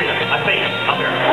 Bring. I think. Up here.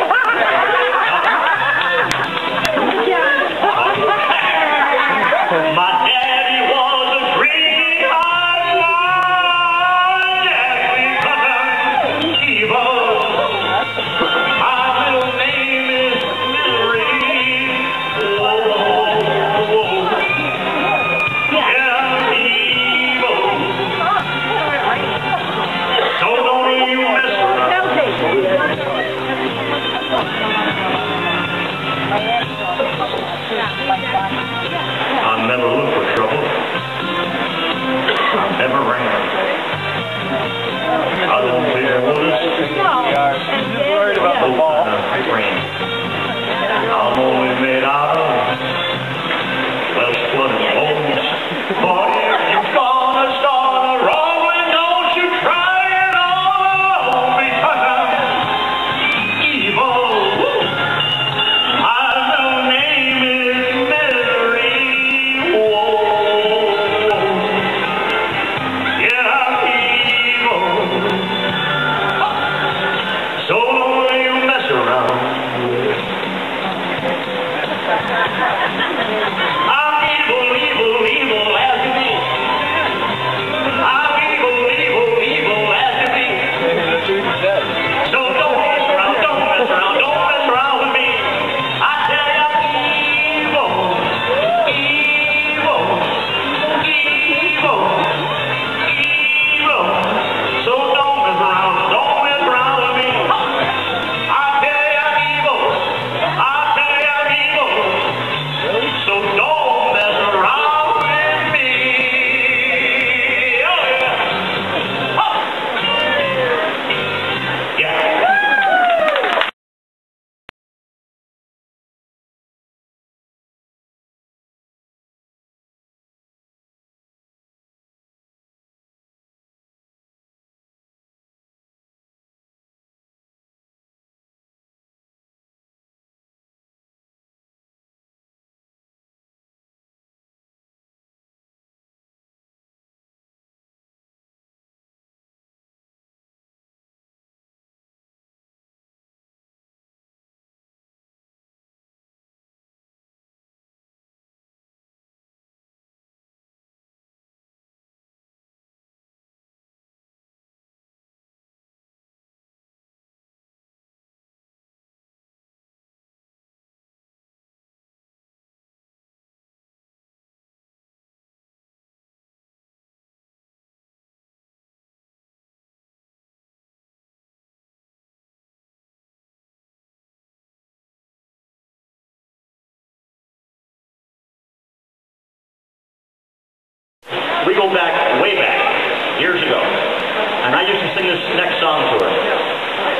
go back, way back, years ago. And I used to sing this next song to her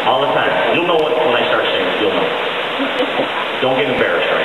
all the time. You'll know what, when I start singing. You'll know. Don't get embarrassed.